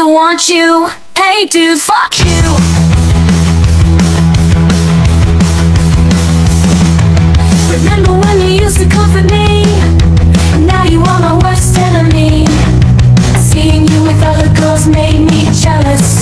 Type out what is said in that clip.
still want you. Hey dude, fuck you. Remember when you used to comfort me? Now you are my worst enemy. Seeing you with other girls made me jealous.